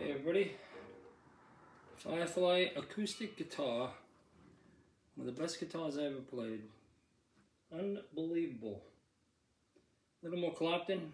Hey everybody, Firefly acoustic guitar, one of the best guitars I ever played. Unbelievable. A Little more Clapton,